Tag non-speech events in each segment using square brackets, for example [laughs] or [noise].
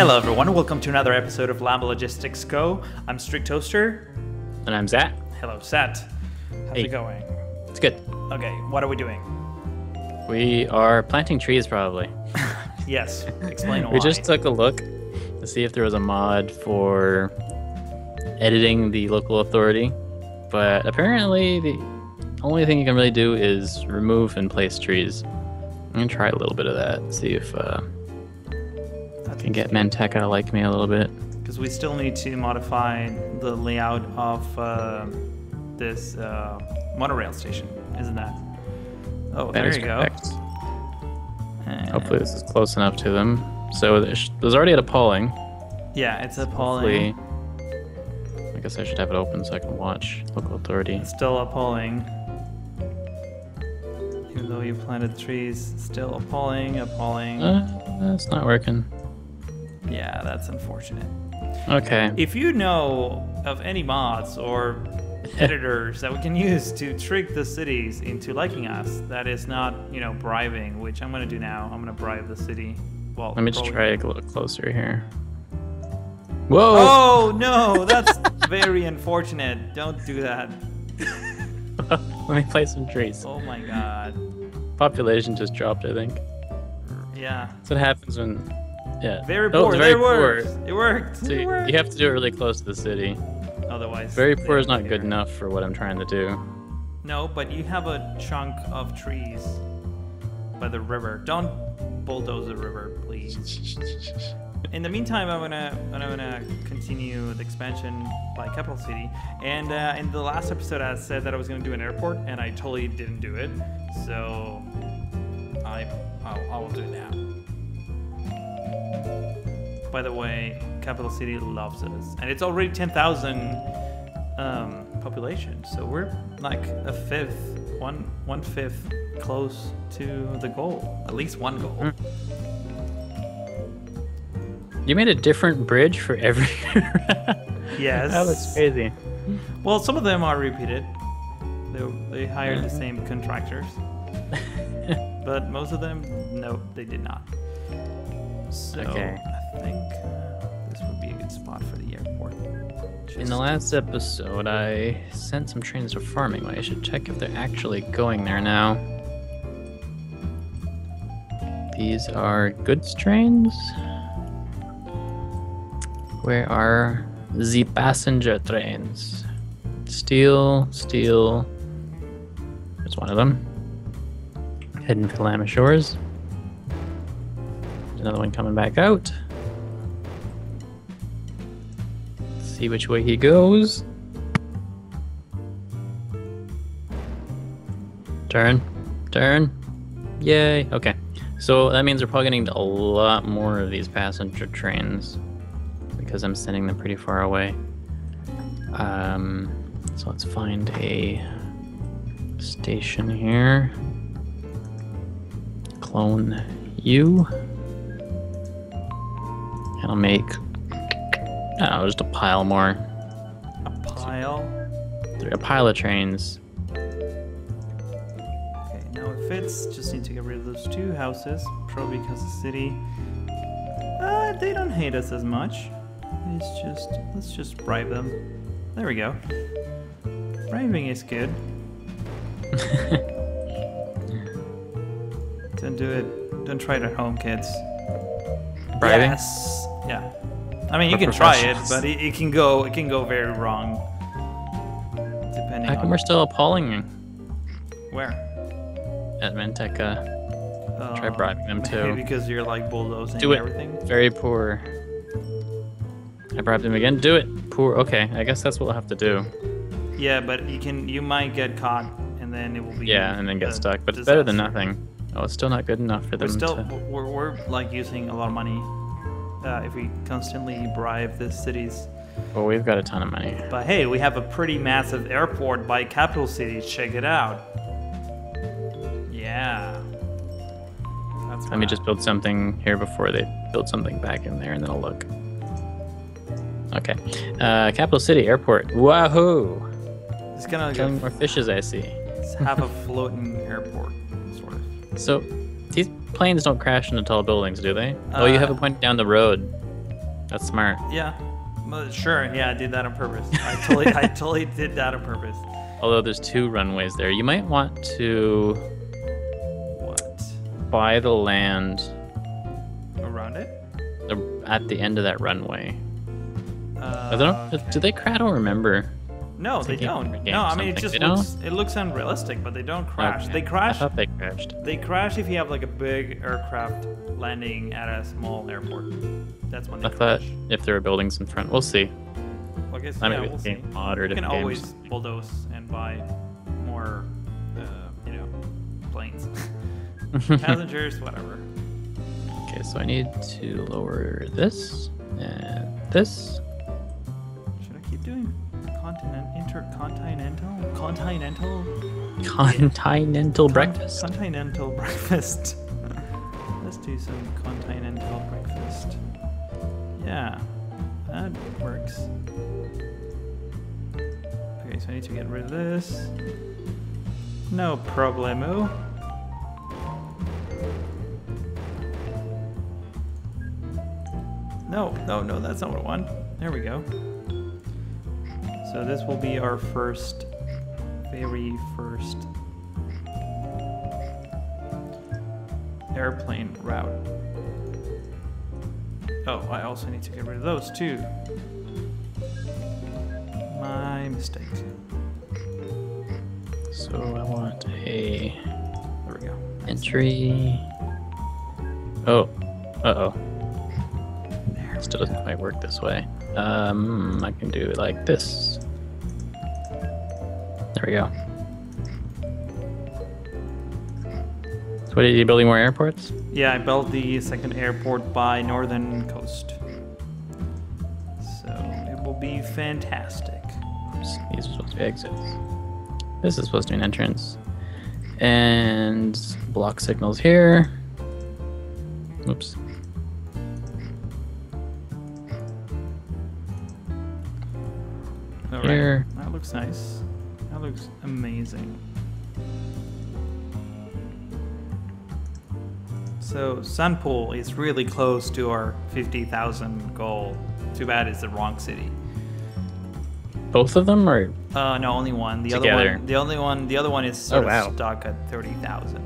Hello, everyone. Welcome to another episode of Llama Logistics Co. I'm Strictoaster. And I'm Zhatt. Hello, Zhatt. How's Hey. it going? It's good. Okay, what are we doing? We are planting trees, probably. [laughs] Yes, explain why. We just took a look to see if there was a mod for editing the local authority, but apparently the only thing you can really do is remove and place trees. I'm gonna try a little bit of that, see if uh, I can get Manteca to like me a little bit. because we still need to modify the layout of uh, this uh, monorail station, isn't that? Oh, That there you go. And- Hopefully this is close enough to them. So there's, there's already a polling. Yeah, it's appalling. Hopefully, I guess I should have it open so I can watch local authority. It's still appalling. Even though you planted trees, still appalling, appalling. Uh, it's not working. Yeah, that's unfortunate. Okay. If you know of any mods or [laughs] editors that we can use to trick the cities into liking us, that is not, you know, bribing, which I'm gonna do now. I'm gonna bribe the city. Well, Let me just try a little closer here. Whoa! Oh no, that's [laughs] very unfortunate. Don't do that. [laughs] Let me play some trees. Oh my god. Population just dropped, I think. Yeah. That's what happens when. Yeah. Very Oh, poor. there very it poor. worked. It worked. So it you, worked. you have to do it really close to the city. Otherwise. Very poor is don't good enough for what I'm trying to do. No, but you have a chunk of trees by the river. Don't bulldoze the river, please. In the meantime, I'm gonna I'm gonna continue the expansion by capital city. And uh, in the last episode, I said that I was gonna do an airport, and I totally didn't do it. So I I'll, I will do it now. By the way, capital city loves us, and it's already ten thousand um, population. So we're like a fifth, one one fifth close to the goal. At least one goal. Mm. You made a different bridge for every. [laughs] Yes. that looks crazy. Well, some of them are repeated. They, they hired the same contractors. [laughs] but most of them, no, they did not. So Okay. I think uh, this would be a good spot for the airport. In the last episode, I sent some trains to farming. I should check if they're actually going there now. These are goods trains. Where are the passenger trains? Steel, steel. There's one of them. Heading to Llama Shores. Another one coming back out. See which way he goes. Turn. Turn. Yay. Okay. So that means we're probably getting a lot more of these passenger trains because I'm sending them pretty far away. Um, so let's find a station here. Clone you. I'll make Oh, just a pile more. a pile. A pile of trains. Okay, now it fits. Just need to get rid of those two houses. Probably because the city. Uh, they don't hate us as much. It's just let's just bribe them. There we go. Bribing is good. [laughs] Don't do it. Don't try it at home, kids. Bribing? Yes. Yeah. I mean, you can try it, but it, it can go it can go very wrong. Depending How come on we're still appalling where. at Manteca? Try Uh, bribing them maybe too. because you're like bulldozing Do it. everything. Very poor. I bribed him again. Do it. Poor. Okay, I guess that's what we'll have to do. Yeah, but you can you might get caught and then it will be Yeah, and then get stuck. But it's better than nothing. Oh, it's still not good enough for them. We're still to. we're, we're like using a lot of money uh, if we constantly bribe the cities. Well, we've got a ton of money. But hey, we have a pretty massive airport by capital city. Check it out. Yeah. That's Let me just build something here before they build something back in there, and then I'll look. Okay. Uh, Capital City Airport. Wahoo! It's gonna Killing more fishes, I see. have a [laughs] floating airport, sort of. So, planes don't crash into tall buildings, do they? oh, you have Uh, a point down the road. That's smart. Yeah. Sure. Yeah, I did that on purpose. I totally, I [laughs] totally did that on purpose. Although there's two runways there, you might want to What? buy the land Around it? at the end of that runway. Uh, I don't okay. Do they? I don't remember. No, they don't. No, I mean it just looks it looks unrealistic, but they don't crash. Okay. They crash. I thought they crashed. They crash if you have like a big aircraft landing at a small airport. That's when they I thought if there were buildings in front, we'll see. Well, I guess I yeah, mean, we'll with see. game mod or You can always games. bulldoze and buy more, uh, you know, planes, [laughs] [laughs] passengers, whatever. Okay, so I need to lower this and this. Should I keep doing continent intercontinental continental Continental Con- breakfast. Continental breakfast. [laughs] Let's do some continental breakfast. Yeah, that works. Okay, so I need to get rid of this. No problemo. No, no, no, that's not what I want. There we go. So this will be our first, very first airplane route. Oh, I also need to get rid of those too. My mistake. So I want a There we go. entry. Oh, uh oh. Still doesn't quite work this way. Um, I can do it like this. There we go. So, what are you building more airports? Yeah, I built the second airport by Northern Coast. So it will be fantastic. Oops, these are supposed to be exits. This is supposed to be an entrance. And block signals here. Oops. All right. Here. That looks nice. That looks amazing. So Sunpool is really close to our 50,000 goal. Too bad it's the wrong city. Both of them, are Uh, no, only one. The other Together. one, the only one, the other one is sort Oh, wow. of stuck at 30,000.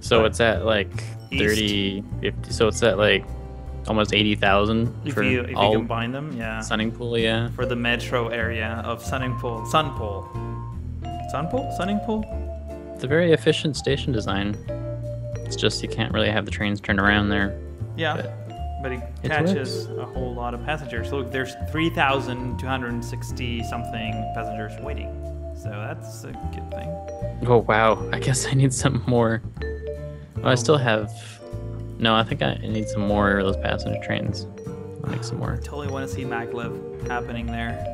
so But it's at like east. 30, 50. So it's at like almost 80,000 If you if you combine them, yeah. Sunning Pool, yeah. For the metro area of Sunning Pool, Sunpool, Sunpool, Sunning Pool. It's a very efficient station design. It's just you can't really have the trains turn around there. Yeah, But but it catches a whole lot of passengers. Look, there's 3,260 something passengers waiting. So that's a good thing. Oh wow! I guess I need some more. Oh, I still Um, have. No, I think I need some more of those passenger trains. I'll make some [sighs] I more. totally want to see maglev happening there.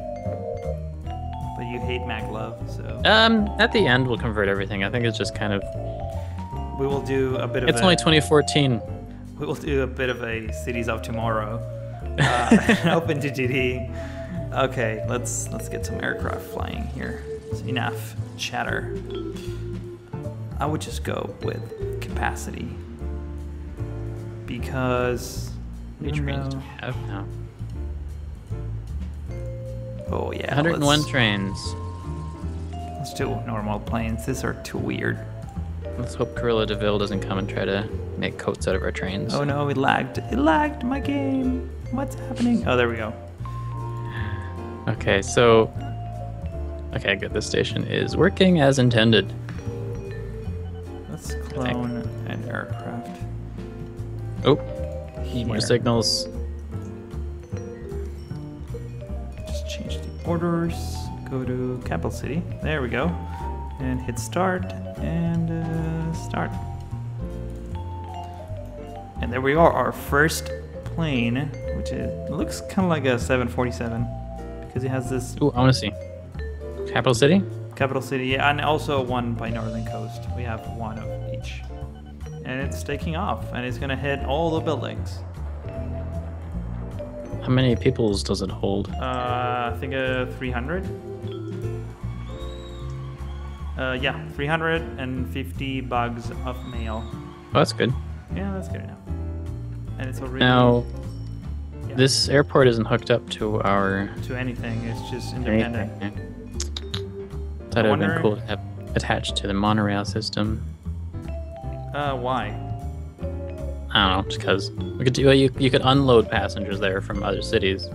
You hate maglev, so Um, at the end we'll convert everything. I think it's just kind of. we will do a bit of It's a, only 2014. we will do a bit of a cities of tomorrow. [laughs] Uh, [laughs] OpenTTD. Okay, let's let's get some aircraft flying here. It's enough chatter. I would just go with capacity because How many trains do we have now? Oh yeah, 101 let's, trains. let's do normal planes. These are too weird. Let's hope Gorilla Deville doesn't come and try to make coats out of our trains. Oh no, it lagged. It lagged my game. What's happening? Oh, there we go. Okay, so. Okay, good. This station is working as intended. Let's clone an aircraft. Oh, need more signals. Orders. Go to capital city. There we go. And hit start and uh, start. And there we are, our first plane, which is looks kind of like a 747 because it has this Ooh, I want to see. Capital City? capital city, yeah, and also one by Northern Coast. We have one of each, and it's taking off, and it's gonna hit all the buildings. How many peoples does it hold? Uh, I think uh, 300. Uh, yeah, 350 bugs of mail. Oh, that's good. Yeah, that's good enough. And it's already. Now, Yeah. This airport isn't hooked up to our to anything. It's just independent. anything. Would have wonder- been cool to have attached to the monorail system. Uh, why? I don't know, just because we could do you you could unload passengers there from other cities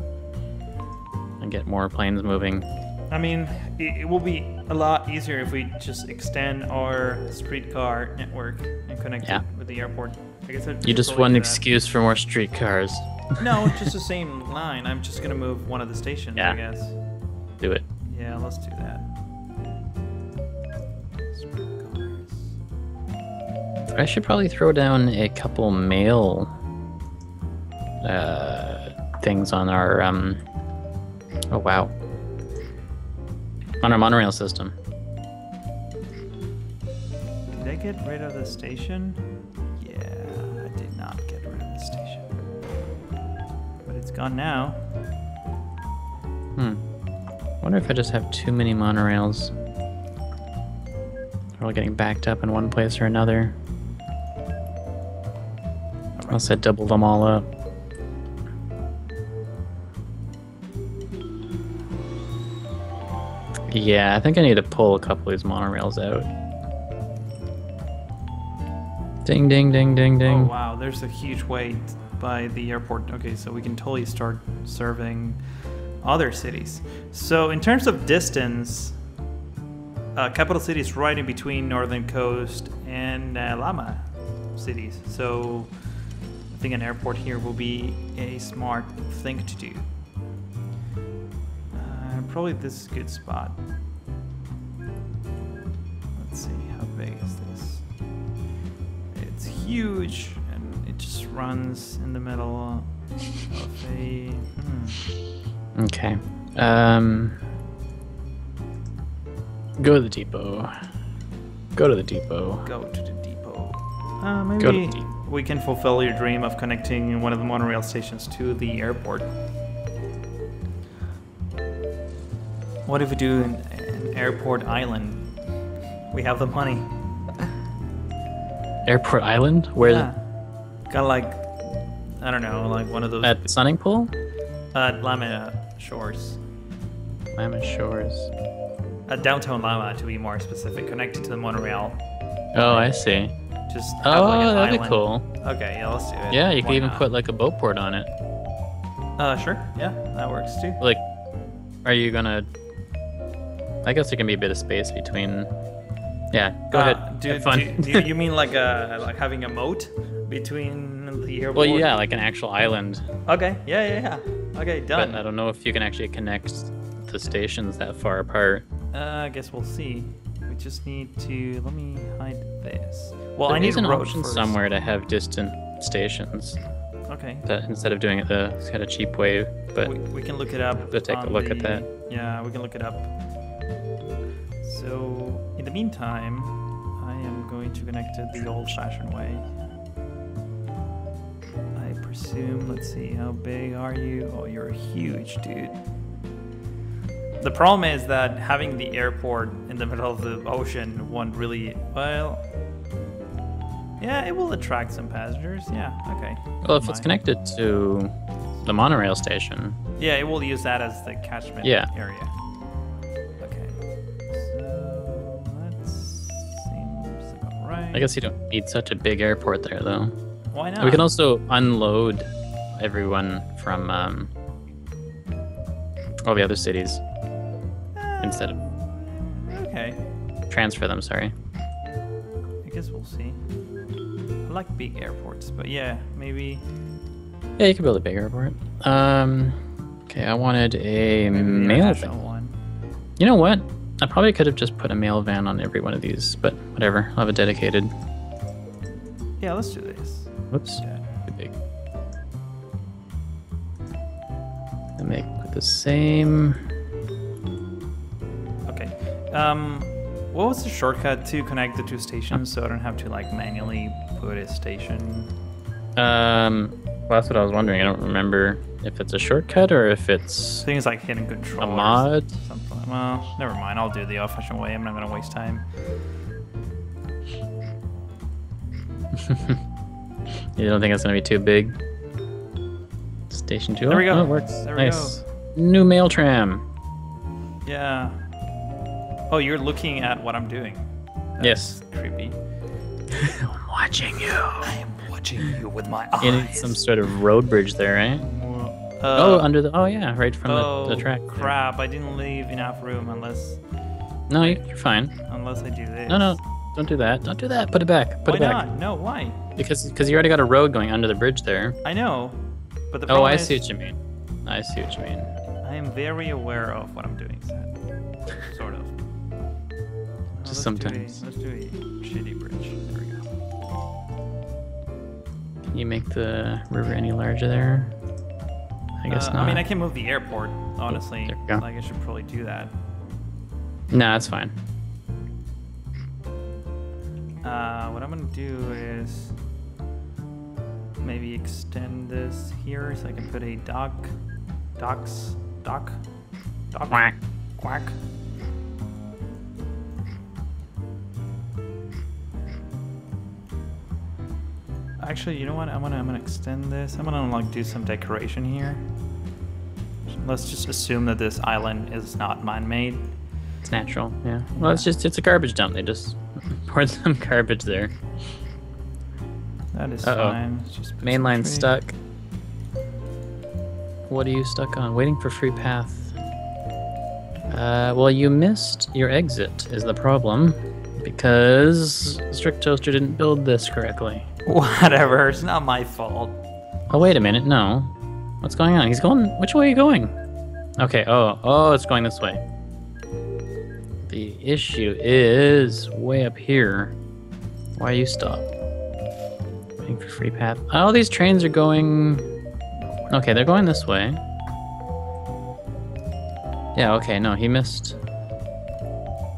and get more planes moving. I mean, it, it will be a lot easier if we just extend our streetcar network and connect Yeah. it with the airport. I guess I'd You just want an excuse for more streetcars. No, [laughs] just the same line. I'm just gonna move one of the stations, Yeah. I guess. Do it. Yeah, let's do that. I should probably throw down a couple mail uh, things on our um. Oh wow. On our monorail system. Did I get rid of the station? Yeah, I did not get rid of the station. But it's gone now. Hmm. Wonder if I just have too many monorails. They're all getting backed up in one place or another. I double them all up. Yeah, I think I need to pull a couple of these monorails out. Ding, ding, ding, ding, ding. Oh wow, there's a huge wait by the airport. Okay, so we can totally start serving other cities. So in terms of distance, uh, capital city is right in between Northern Coast and uh, Llama cities. So An airport here will be a smart thing to do. Uh, probably this is a good spot. Let's see, how big is this? It's huge and it just runs in the middle of a. Hmm. Okay. Um. Go to the depot. Go to the depot. Go to the depot. Uh, Go to maybe the depot. We can fulfill your dream of connecting one of the monorail stations to the airport. What if we do an, an airport island? We have the money. [laughs] Airport Island? Where? Yeah. Kind of like, I don't know, like one of those At Sunning Pool? uh, Llama Shores. Llama Shores. Uh, downtown Llama, to be more specific, connected to the monorail. Oh, I see. Just Oh, like that'd be cool. Okay, yeah, let's do it. Yeah, you could even not? put like a boat port on it. Uh, sure. Yeah, that works too. Like, are you gonna? I guess there can be a bit of space between. Yeah, go Uh, ahead. Do, Have fun. do, do you- you mean like a like having a moat between the airport? well, yeah, like an actual island. Okay. Yeah, yeah, yeah. Okay, But done. I don't know if you can actually connect the stations that far apart. Uh, I guess we'll see. We just need to. Let me hide this. Well, There I need an option first. somewhere to have distant stations Okay. that instead of doing it the kind of cheap way. But we, we can look it up. to take a look at that. Yeah, we can look it up. So, in the meantime, I am going to connect it the old-fashioned way. I presume. Let's see. How big are you? Oh, you're a huge, dude. The problem is that having the airport in the middle of the ocean won't really. Well. Yeah, it will attract some passengers. Yeah. Okay. well, if it's connected to the monorail station, Yeah, it will use that as the catchment Yeah. area. Okay. So that seems about right. I guess you don't need such a big airport there, though. Why not? We can also unload everyone from um, all the other cities instead of Okay. transfer them. Sorry. I guess we'll see. I like big airports, but yeah, maybe. Yeah, you could build a big airport. Um, okay, I wanted a maybe mail van. one. You know what? I probably could have just put a mail van on every one of these, but whatever. I'll have a dedicated. Yeah, let's do this. Whoops. Yeah. Too big. And make the same. Um, what was the shortcut to connect the two stations so I don't have to like manually put a station? Um, well, that's what I was wondering. I don't remember if it's a shortcut or if it's things like hidden control. a mod. Something. Well, never mind. I'll do the old-fashioned way. I'm not gonna waste time. [laughs] You don't think it's gonna be too big? Station two. There we go. oh, it works. There nice. New mail tram. Yeah. Oh, you're looking at what I'm doing. Yes. Creepy. [laughs] I'm watching you. I am watching you with my eyes. You need some sort of road bridge there, right? Uh, oh, under the. Oh yeah, right from oh, the, the track. there. crap! I didn't leave enough room unless No, you- you're fine. unless I do this. No, no, don't do that. Don't do that. Put it back. Put why it back. not? No, why? Because because you already got a road going under the bridge there. I know, but the Oh, I is see what you mean. I see what you mean. I am very aware of what I'm doing, Seth. Sort of. Let's do a- sometimes. let's do a shitty bridge. There we go. Can you make the river any larger there? I guess Uh, not. I mean, I can move the airport. Honestly, there we go. like I should probably do that. Nah, that's fine. Uh, what I'm gonna do is maybe extend this here so I can put a dock, docks, dock, dock, Quack. quack. Actually, you know what? I'm gonna I'm gonna extend this. I'm gonna like do some decoration here. Let's just assume that this island is not man-made. It's natural. Yeah. Well, it's just it's a garbage dump. They just [laughs] poured some garbage there. That is Uh-oh. fine. Let's just put some Main line tree. stuck. What are you stuck on? Waiting for free path. Uh, well, you missed your exit is the problem because Strictoaster didn't build this correctly. Whatever. It's not my fault. Oh wait a minute, no. What's going on? He's going. Which way are you going? Okay. Oh, oh, it's going this way. The issue is way up here. Why you stop? Waiting for free path. Oh, these trains are going. Okay, they're going this way. Yeah. Okay. No, he missed.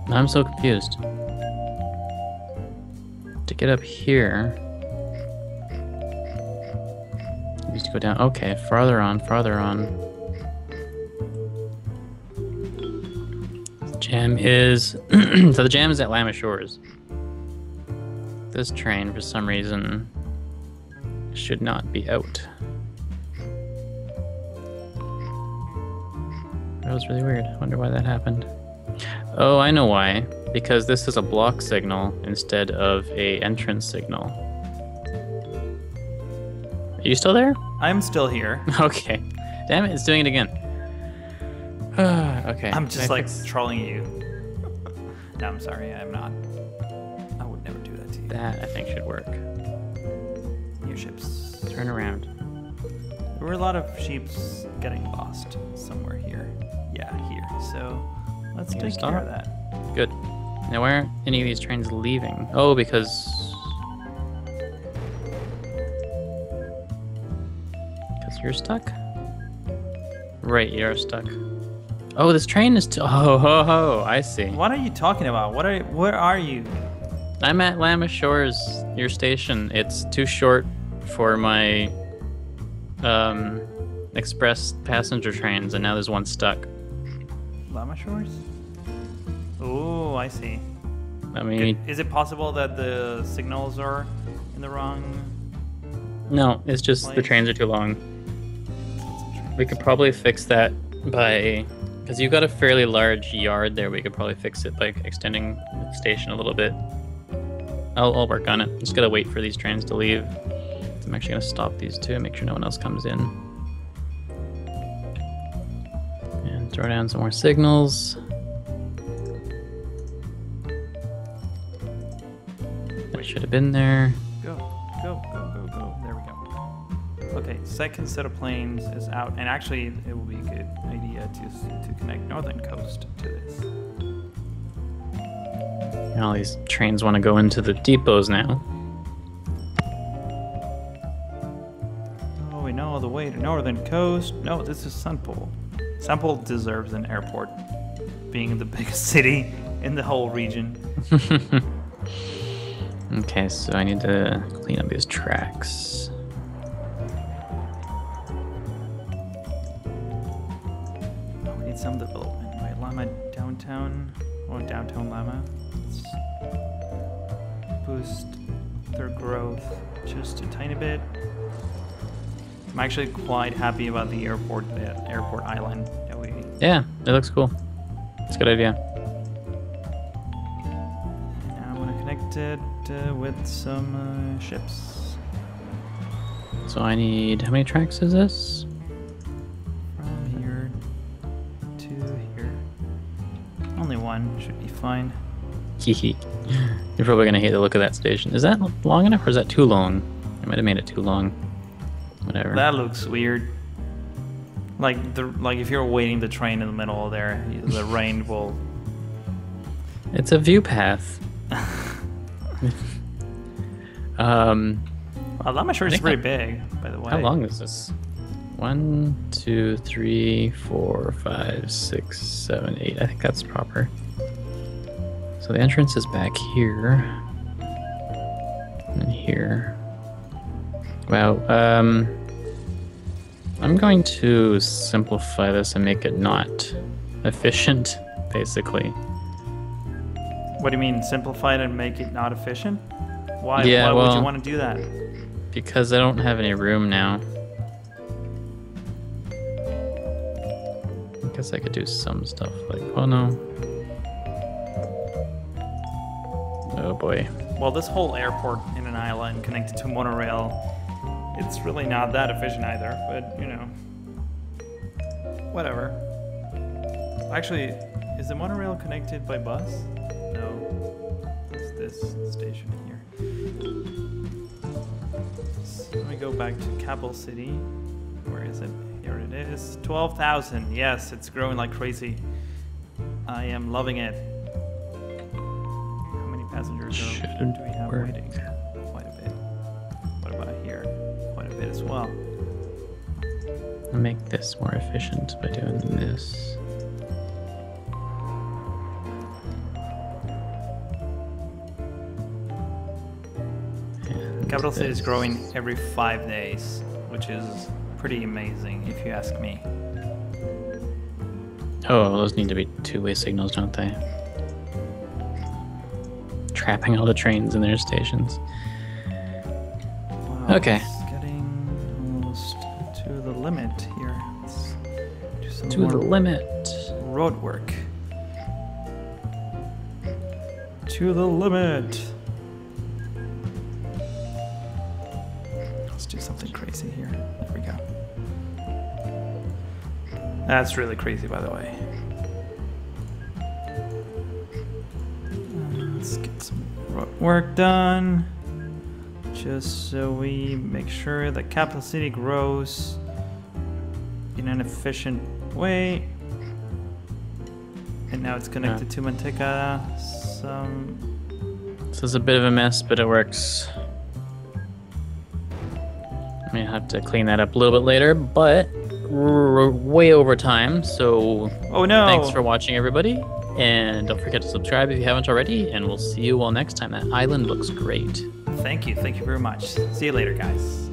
I'm so confused. To get up here. Down. Okay, farther on, farther on. Jam is [clears throat] so the jam is at Llama Shores. This train, for some reason, should not be out. That was really weird. I wonder why that happened. Oh, I know why. Because this is a block signal instead of a entrance signal. Are you still there? I'm still here. [laughs] Okay. Damn it, it's doing it again. [sighs] okay. I'm just like fix trolling you. [laughs] no, I'm sorry. I'm not. I would never do that to you. that. I think should work. Your ships. Turn around. There were a lot of sheeps getting lost somewhere here. Yeah, here. So let's take care of that. Good. Now, where aren't any of these trains leaving? Oh, because. You're stuck? Right, you're stuck. Oh, this train is. T- [laughs] oh, ho, ho, I see. What are you talking about? What are? Where are you? I'm at Llama Shores, your station. It's too short for my um, express passenger trains, and now there's one stuck. Llama Shores? Oh, I see. I mean, Is it possible that the signals are in the wrong? no, it's just the trains are too long. We could probably fix that by because you've got a fairly large yard there. We could probably fix it by extending the station a little bit. I'll, I'll work on it. I'm Just gotta wait for these trains to leave. I'm actually gonna stop these two, make sure no one else comes in, and throw down some more signals. That should have been there. Go, go, go, Okay, second set of planes is out, and actually, it would be a good idea to to connect Northern Coast to this. And all these trains want to go into the depots now. Oh, we know the way to Northern Coast. No, this is Sunpool. Sunpool deserves an airport, being the [laughs] biggest city in the whole region. [laughs] Okay, so I need to clean up these tracks. Some development. Right, Llama downtown, or downtown Llama. Let's boost their growth just a tiny bit. I'm actually quite happy about the airport, the airport island that we. Yeah, it looks cool. It's a good idea. I want to connect it uh, with some uh, ships So I need how many tracks is this? One should be fine. Hehe. You're probably gonna hate the look of that station. Is that long enough or is that too long? I might have made it too long. Whatever. That looks weird. Like the like if you're waiting the train in the middle there, the [laughs] rain will. It's a view path. [laughs] um, Well, is think pretty that- big, by the way. how long is this? One, two, three, four, five, six, seven, eight. I think that's proper. So the entrance is back here. And here. Well, Um, I'm going to simplify this and make it not efficient, basically. What do you mean, simplify it and make it not efficient? Why? Yeah, why would you want to do that? Because I don't have any room now. I guess I could do some stuff like, oh no. Oh boy. Well, this whole airport in an island connected to monorail, it's really not that efficient either. But you know, whatever. Actually, is the monorail connected by bus? No. It's this station here. So let me go back to Capital City. Where is it? Here it is. 12,000. Yes, it's growing like crazy. I am loving it. Uh, Should do we have waiting? Quite a bit. What about here? Quite a bit as well. I'll make this more efficient by doing this. And Capital City is growing every five days, which is pretty amazing if you ask me. Oh, those need to be two-way signals, don't they? Trapping all the trains in their stations. Wow, Okay. Getting almost to the limit here. Let's do some To the limit. road work. To the limit. Let's do something crazy here. There we go. That's really crazy, by the way. Work done. Just so we make sure that Capital City grows in an efficient way. And now it's connected to Manteca. Some This is a bit of a mess, but it works. I may have to clean that up a little bit later, but we're way over time, so Oh no! thanks for watching, everybody. And don't forget to subscribe if you haven't already, and we'll see you all next time. That island looks great. Thank you, thank you very much. See you later, guys.